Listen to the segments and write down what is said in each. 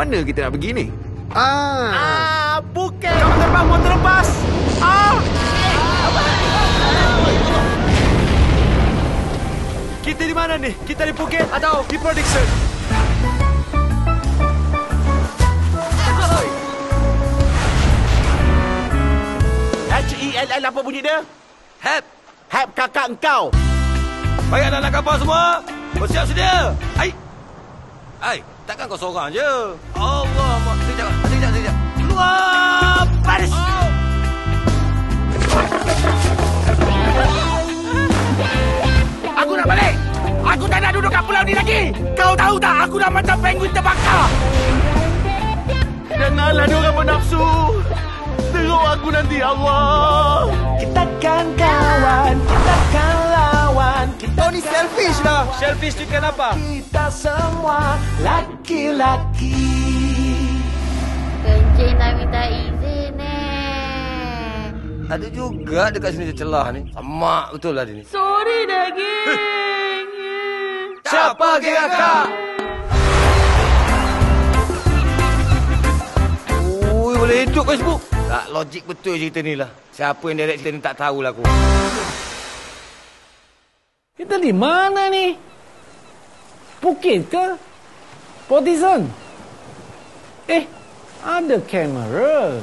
Mana kita nak pergi ni? Ah. Ah, bukan. Kau terbang mau terlepas. Ah. Kita di mana ni? Kita di Phuket atau di Production? H-E-L-L apa bunyi dia? Hap! Help kakak engkau. Baik anak-anak kapal semua. Bersiap sedia. Hai. Hai, takkan kau seorang je. Allah, mak. Sekejap, sekejap, sekejap. Keluar! Baris! Aku nak balik! Aku tak nak duduk kat pulau ni lagi! Kau tahu tak aku dah macam penguin terbakar! Janganlah diorang bernafsu! Teruk aku nanti, Allah! Kita kan kawan, selfish. Selfish ni kenapa? Kita semua laki-laki. Kencing tak minta izin eh. Ada juga dekat sini celah ni. Semak betul lah dia ni. Sorry daging. Siapa geng akak? Ui, boleh hidup Facebook. Tak logik betul cerita ni lah. Siapa yang direct cerita ni tak tahulah aku. Kita di mana ni? Phuket ke? Potison? Eh, ada kamera.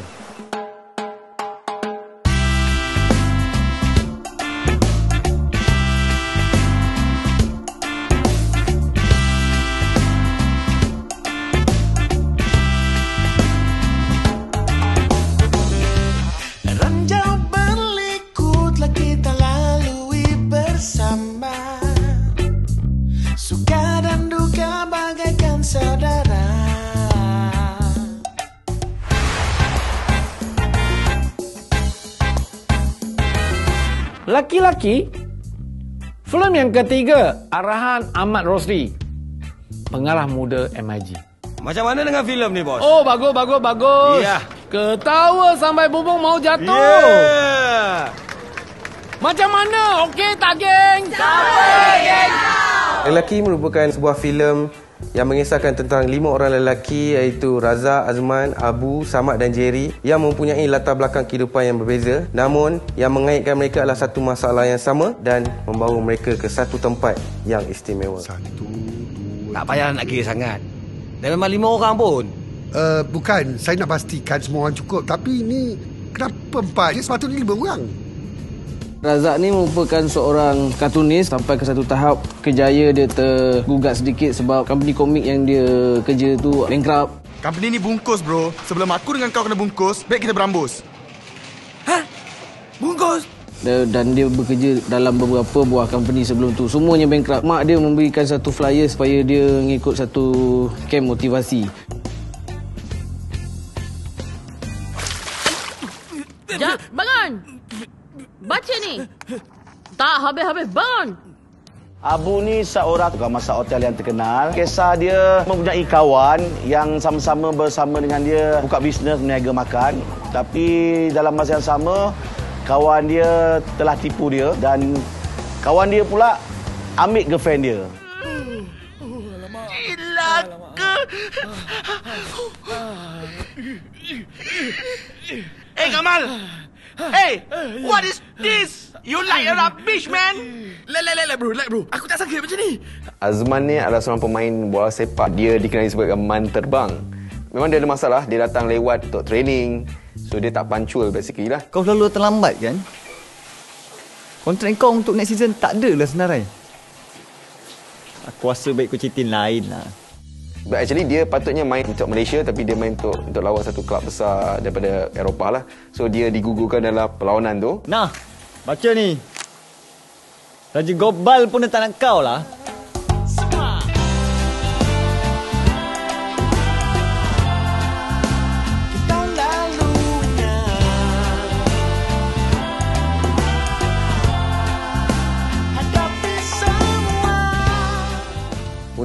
Laki-laki? Filem yang ketiga, arahan Ahmad Rosli. Pengarah muda MIG. Macam mana dengan filem ni, bos? Oh, bagus, bagus, bagus. Ya. Ketawa sampai bubung mau jatuh. Yeah. Macam mana? Okey tak, geng? Lelaki merupakan sebuah filem yang mengisahkan tentang lima orang lelaki iaitu Raza, Azman, Abu, Samad dan Jerry yang mempunyai latar belakang kehidupan yang berbeza namun yang mengaitkan mereka adalah satu masalah yang sama dan membawa mereka ke satu tempat yang istimewa. Tak payah nak kira sangat. Dah memang lima orang pun. Uh, bukan, saya nak pastikan semua orang cukup. Tapi ni kenapa empat? Dia sepatutnya lima orang. Razak ni merupakan seorang kartunis sampai ke satu tahap kejaya dia tergugat sedikit sebab company komik yang dia kerja tu bankrupt. Company ni bungkus bro. Sebelum aku dengan kau kena bungkus, baik kita berambus. Bungkus. Dia- Dan dia bekerja dalam beberapa buah company sebelum tu. Semuanya bankrupt. Mak dia memberikan satu flyer supaya dia mengikut satu camp motivasi. Habis-habis bangun. Abu ni seorang tukang masak hotel yang terkenal. Kisah dia mempunyai kawan yang sama-sama bersama dengan dia buka bisnes meniaga makan. Tapi dalam masa yang sama, kawan dia telah tipu dia dan kawan dia pula ambil girlfriend dia. Cilaka. Hey Kamal. Hey, what is this? You like a rubbish, man? Lek, lek, lek, lek bro, lek bro. Aku tak sangka macam ni. Azman ni adalah seorang pemain bola sepak. Dia dikenali sebagai man terbang. Memang dia ada masalah, dia datang lewat untuk training. So dia tak pancul basically lah. Kau selalu terlambat kan? Kontrak kau untuk next season tak ada lah senarai. Aku rasa baik kau ceritain lain lah. But actually dia patutnya main untuk Malaysia tapi dia main untuk untuk lawan satu kelab besar daripada Eropah lah. So dia digugurkan dalam perlawanan tu. Nah, baca ni. Raja Gobal pun dah tak nak kau lah.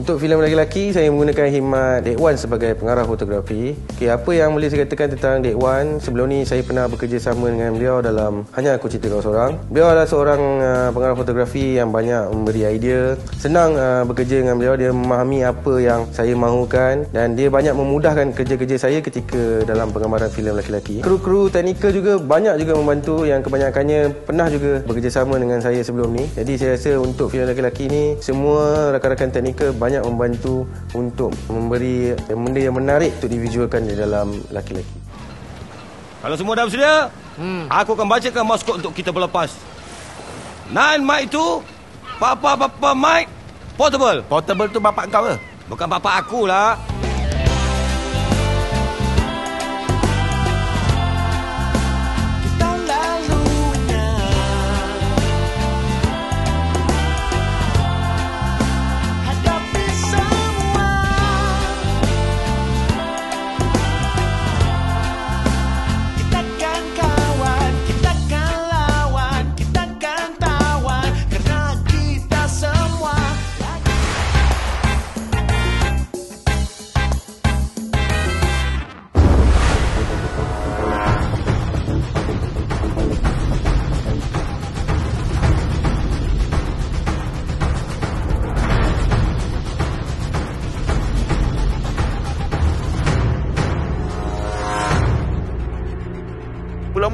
Untuk filem lelaki-lelaki saya menggunakan khidmat Dek Wan sebagai pengarah fotografi. Okey, apa yang boleh saya katakan tentang Dek Wan? Sebelum ni saya pernah bekerjasama dengan beliau dalam Hanya Aku Cerita Kau Seorang. Beliau adalah seorang uh, pengarah fotografi yang banyak memberi idea. Senang uh, bekerja dengan beliau, dia memahami apa yang saya mahukan dan dia banyak memudahkan kerja-kerja saya ketika dalam penggambaran filem lelaki-lelaki. Kru-kru teknikal juga banyak juga membantu yang kebanyakannya pernah juga bekerjasama dengan saya sebelum ni. Jadi saya rasa untuk filem lelaki-lelaki ni semua rakan-rakan teknikal banyak membantu untuk memberi benda yang menarik untuk divizualkan di dalam laki-laki. Kalau semua dah bersedia, hmm. aku akan bacakan maskot untuk kita berlepas. Nine mic itu, Papa-papa mic, portable. Portable tu bapak kau ke? Bukan bapak aku lah.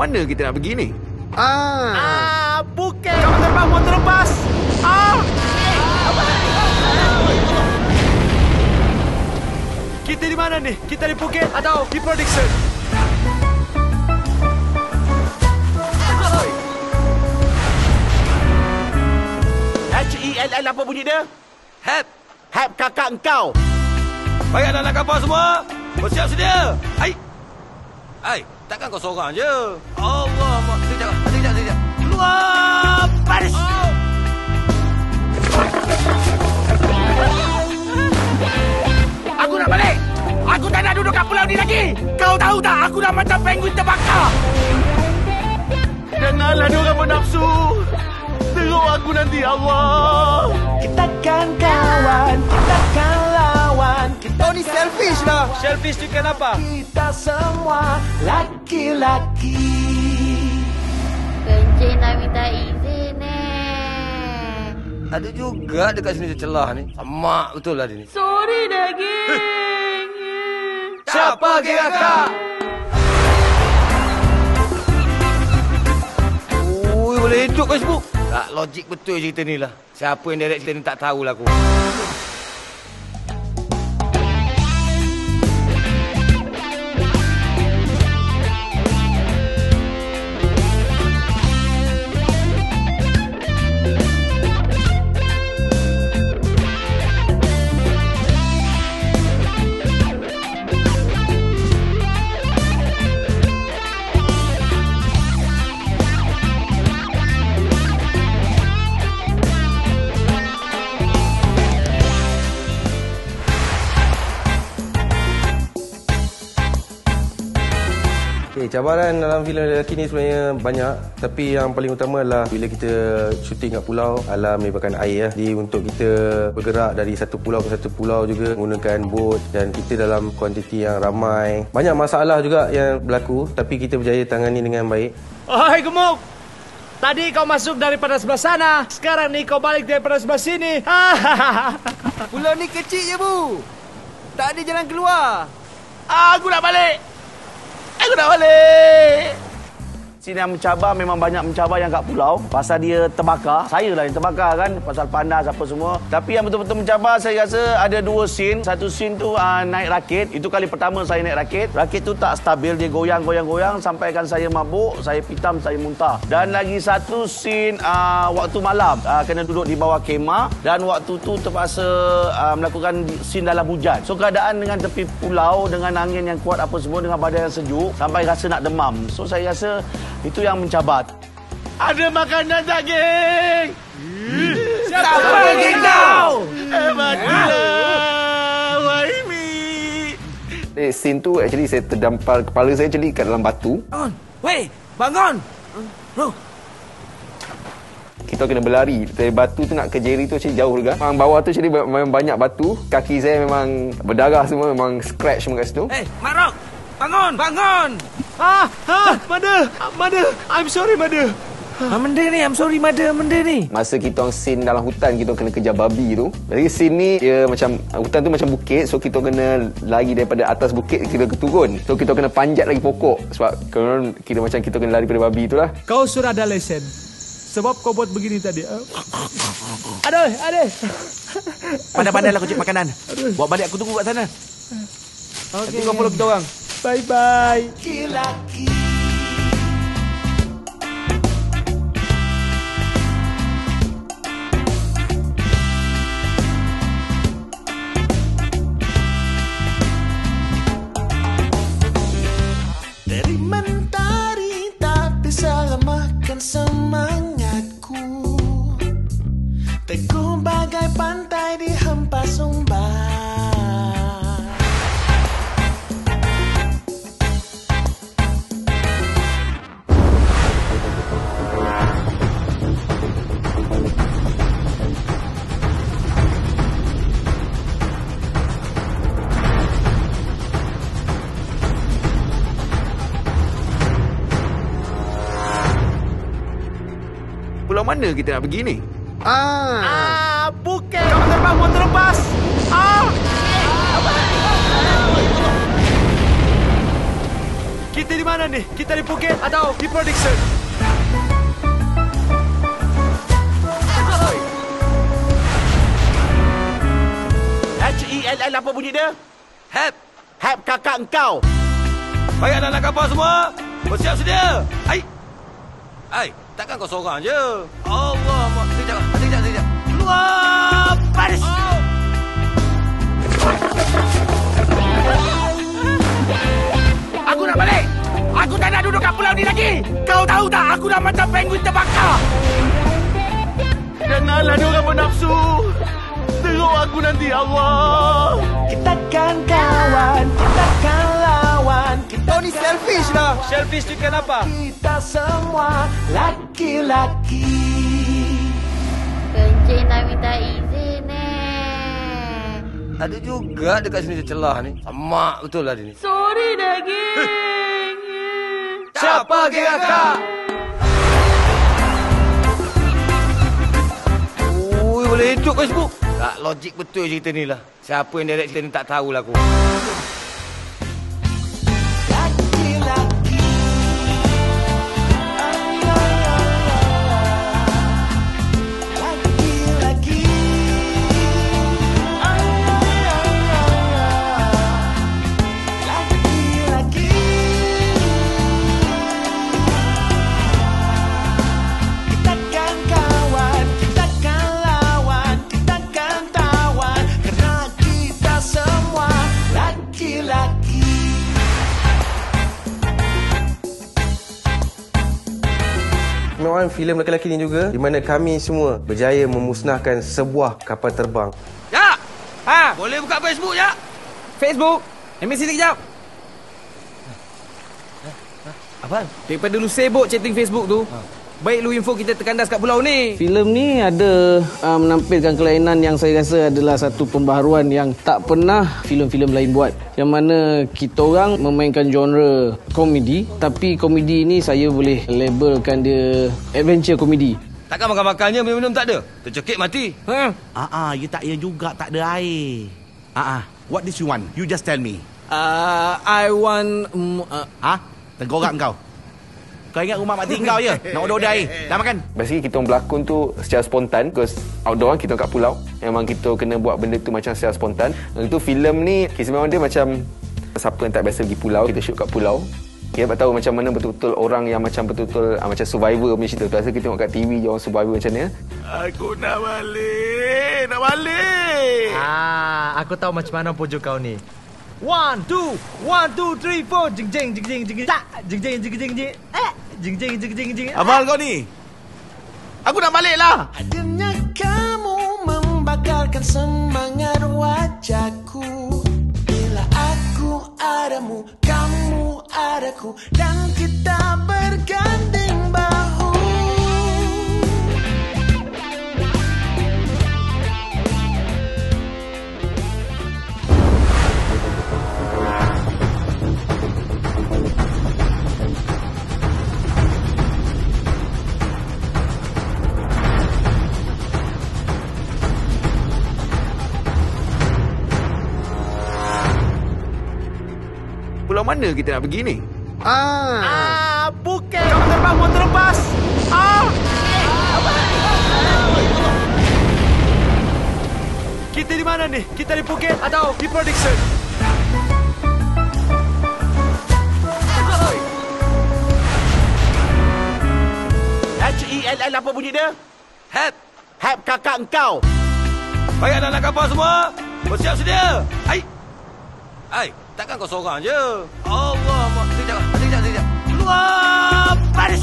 Mana kita nak pergi ni? Ah. Ah, bukan. Kau terbang motor lepas. Ah. Kita di mana ni? Kita di Phuket atau di Production? H-E-L-L apa bunyi dia? Help. Help kakak engkau. Baik anak-anak kapal semua, bersiap sedia. Hai. Hai, takkan kau seorang je? Allah, mak. Sekejap, sekejap, sekejap. Keluar! Baris! Oh. Aku nak balik! Aku tak nak duduk kat pulau ni lagi! Kau tahu tak? Aku dah macam penguin terbakar! Janganlah diorang bernafsu! Teruk aku nanti, Allah! Kita kan kawan, kita kan lawan. Kita Kau ni selfish lah. Selfish tu kenapa? Kita semua laki-laki. Kencing nak minta izin eh. Ada juga dekat sini celah ni. Sama betul lah dia ni. Sorry daging. Siapa geng akak? Ui, boleh hidup Facebook. Tak logik betul cerita ni lah. Siapa yang direct cerita ni tak tahulah aku. Cabaran dalam filem lelaki ni sebenarnya banyak Tapi yang paling utama adalah Bila kita syuting kat pulau Alam menyebabkan air ya. Jadi untuk kita bergerak dari satu pulau ke satu pulau juga Menggunakan bot Dan kita dalam kuantiti yang ramai Banyak masalah juga yang berlaku Tapi kita berjaya tangani dengan baik Hai gemuk. Tadi kau masuk daripada sebelah sana. Sekarang ni kau balik daripada sebelah sini. Pulau ni kecil je, Bu. Tak ada jalan keluar. Aku nak balik. Aku nak balik. Sini yang mencabar memang banyak mencabar yang kat pulau pasal dia terbakar. Saya lah yang terbakar kan pasal panas apa semua. Tapi yang betul-betul mencabar saya rasa ada dua scene. Satu scene tu uh, naik rakit. Itu kali pertama saya naik rakit. Rakit tu tak stabil dia goyang-goyang-goyang sampaikan saya mabuk, saya pitam, saya muntah. Dan lagi satu scene uh, waktu malam uh, kena duduk di bawah kemah dan waktu tu terpaksa uh, melakukan scene dalam hujan. So keadaan dengan tepi pulau dengan angin yang kuat apa semua dengan badan yang sejuk sampai rasa nak demam. So saya rasa itu yang mencabar. Ada makanan daging. Siapa geng kau? Hebat gila. Waimi. Eh, scene tu actually saya terdampar kepala saya actually kat dalam batu. Bangun. Weh, bangun. Bro. kita kena berlari. Dari batu tu nak ke Jerry tu macam jauh juga. Memang bawah tu jadi memang banyak batu. Kaki saya memang berdarah semua, memang scratch semua kat situ. Eh, Marok! Bangun! Bangun! Ah, ah, Mother! Ah, Mother! I'm sorry, Mother. Ah, benda ni, I'm sorry, Mother, benda ni. Masa kita orang scene dalam hutan, kita kena kejar babi tu. Jadi scene ni, dia macam, hutan tu macam bukit. So, kita kena lari daripada atas bukit, kita turun. So, kita kena panjat lagi pokok. Sebab, kalau kita macam kita kena lari daripada babi tu lah. Kau sudah ada lesen. Sebab kau buat begini tadi. ah. Aduh, aduh. Pandai-pandai lah kau cek makanan. Bawa balik aku tunggu kat sana. Okay. Nanti kau follow kita orang. Bye-bye. Dari mana kita nak pergi ni? Ah. Ah, bukan. Kau terbang mau terlepas. Ah. Kita di mana nih? Kita di Phuket atau di Production? H-E-L-L apa bunyi dia? Help! Help kakak engkau. Baik anak-anak kapal semua. Bersiap sedia. Hai. Hai, takkan kau seorang je. Allah, mak. Sekejap, sekejap, sekejap. Keluar! Baris! Aku nak balik. Aku tak nak duduk kat pulau ni lagi. Kau tahu tak aku dah macam penguin terbakar. Janganlah dia orang bernafsu. Teruk aku nanti Allah. Kita kan kawan, ni selfish lah. Selfish tu kenapa? kita semua laki-laki Kencing nak minta izin eh. Ada juga dekat sini celah ni. Semak betul lah dia ni. Sorry dah, geng. Siapa geng akak? Ui, boleh hidup Facebook. Tak logik betul cerita ni lah. Siapa yang direct cerita ni tak tahulah aku. Filem lelaki-lelaki ni juga di mana kami semua berjaya memusnahkan sebuah kapal terbang. Ya! Ha! Boleh buka Facebook, ya? Facebook. Ambil sini kejap. Apa? Daripada lu sibuk chatting Facebook tu. Baik lu info kita terkandas kat pulau ni. Filem ni ada uh, menampilkan kelainan yang saya rasa adalah satu pembaharuan yang tak pernah filem-filem lain buat. Yang mana kita orang memainkan genre komedi tapi komedi ni saya boleh labelkan dia adventure komedi. Takkan makan-makannya minum-minum tak ada? Tercekik mati. Ha? Ah ah, you tak ya juga tak ada air. Ah ah, what did you want? You just tell me. Uh, I want um, uh, Ha? Tenggorak kau. Kau ingat rumah mak tinggal je? Nak order air. Dah makan? Basically kita berlakon tu secara spontan Because outdoor kita kat pulau Memang kita kena buat benda tu macam secara spontan Dan itu filem ni Kisah memang dia macam Siapa yang tak biasa pergi pulau Kita shoot kat pulau Kita dapat tahu macam mana betul-betul orang yang macam betul-betul ah, Macam survivor punya cerita Biasa kita tengok kat TV je orang survivor macam ni Aku nak balik. Nak balik. Ah, aku tahu macam mana pujuk kau ni. One, two, one, two, three, four. Jing jing jing jing jing. Tak, jing jing jing jing jing. Eh, jing jing jing jing jing. Abang kau ni. Aku nak balik lah. Hadirnya kamu membakarkan semangat wajahku Bila aku adamu, kamu adaku Dan kita berganding mana kita nak pergi ni? Ah. Ah, Phuket. Kau terbang mau terlepas. Ah. Kita di mana nih? Kita di Phuket atau di Prediction? H-E-L-L apa bunyi dia? Help! Help kakak engkau. Baik anak-anak kapal semua. Bersiap sedia. Hai. Hai, takkan kau seorang je. Allah, mak. Sekejap, sekejap, sekejap. Keluar! Baris!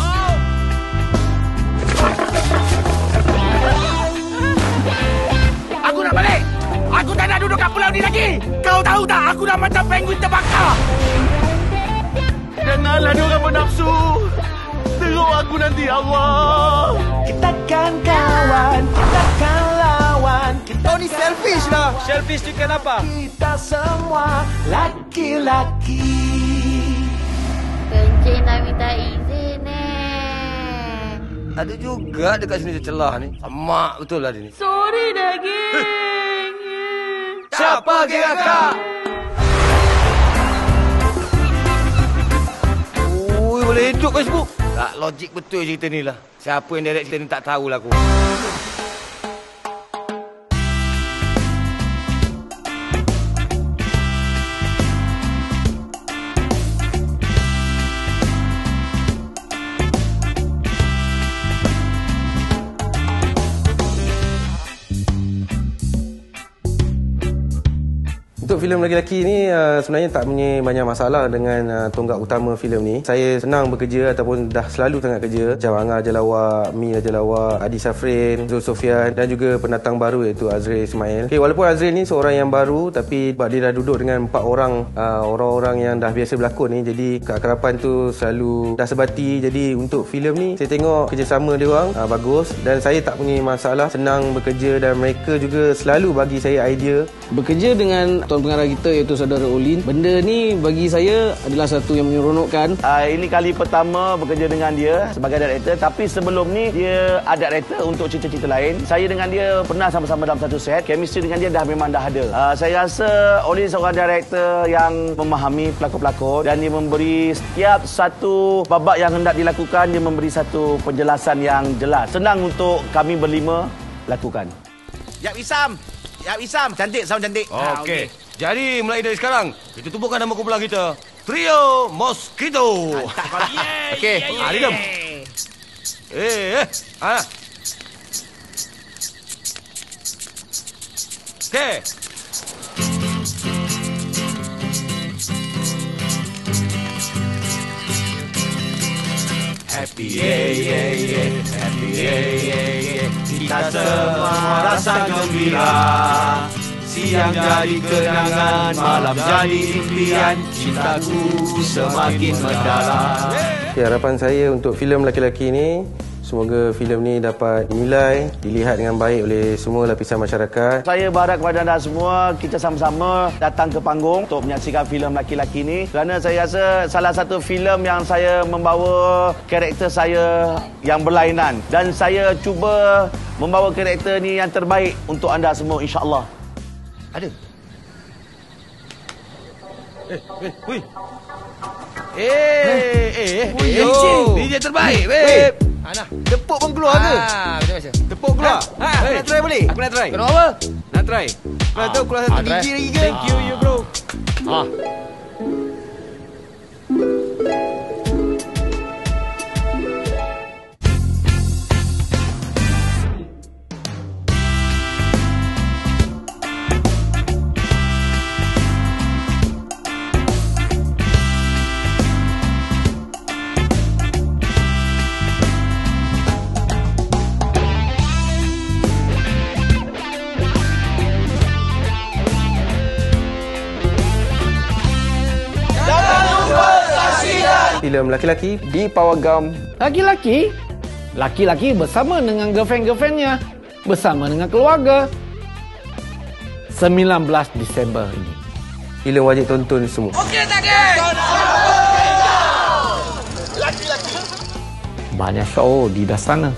Aku nak balik. Aku tak nak duduk kat pulau ni lagi. Kau tahu tak aku dah macam penguin terbakar. Janganlah dia orang bernafsu. Teruk aku nanti Allah. Kita kan kawan, kita kan Kau ni selfish lah. Selfish tu kenapa? Kita semua laki-laki. Kencing nak minta izin eh. Ada juga dekat sini celah ni. Semak betul lah dia ni. Sorry dah, geng. Siapa geng akak? Ui, boleh hidup Facebook. Tak logik betul cerita ni lah. Siapa yang direct cerita ni tak tahulah aku. Filem lelaki-lelaki ni uh, sebenarnya tak punya banyak masalah dengan uh, tonggak utama filem ni. Saya senang bekerja ataupun dah selalu sangat kerja. Macam Angah Jalawak, Mi Jalawak, Adi Safrin, Zul Sofian dan juga pendatang baru iaitu Azril Ismail. Okay, walaupun Azril ni seorang yang baru tapi sebab dia dah duduk dengan empat orang uh, orang-orang yang dah biasa berlakon ni jadi keakraban tu selalu dah sebati. Jadi untuk filem ni saya tengok kerjasama dia orang uh, bagus dan saya tak punya masalah senang bekerja dan mereka juga selalu bagi saya idea Bekerja dengan tuan pengarah kita iaitu saudara Olin. Benda ni bagi saya adalah satu yang menyeronokkan. Uh, ini kali pertama bekerja dengan dia sebagai director tapi sebelum ni dia ada director untuk cerita-cerita lain. Saya dengan dia pernah sama-sama dalam satu set. Chemistry dengan dia dah memang dah ada. Uh, saya rasa Olin seorang director yang memahami pelakon-pelakon dan dia memberi setiap satu babak yang hendak dilakukan dia memberi satu penjelasan yang jelas. Senang untuk kami berlima lakukan. Yap Isam. Yap Isam. Cantik, sound cantik. Okey. Jadi mulai dari sekarang kita tubuhkan nama kumpulan kita. Trio Mosquito. Okey, ah rhythm. Eh, eh. Ah. Okey. Happy yeah yeah yeah Happy yeah yeah yeah Kita semua rasa gembira Siang jadi kenangan Malam jadi impian Cintaku semakin mendalam Okay, harapan saya untuk filem lelaki-lelaki ni Semoga filem ni dapat dinilai, dilihat dengan baik oleh semua lapisan masyarakat. Saya berharap kepada anda semua kita sama-sama datang ke panggung untuk menyaksikan filem laki-laki ni kerana saya rasa salah satu filem yang saya membawa karakter saya yang berlainan dan saya cuba membawa karakter ni yang terbaik untuk anda semua insya-Allah. Ada. Eh, eh, hui. Eh, eh, eh. Ui, eh. DJ terbaik, babe. Ana, tepuk pun keluar ke? Ah, macam macam. Tepuk keluar. Ha, Aku hey. nak try boleh? Aku nak try. Kenapa apa? Nak try. Nak tahu keluar satu DJ lagi ke? Thank you, you bro. Ah. Filem lelaki-lelaki di Pawagam. Laki-laki? Laki-laki bersama dengan girlfriend-girlfriendnya. Bersama dengan keluarga. 19 Disember ini. filem wajib tonton semua. Okey tak, geng? Banyak show di dah sana.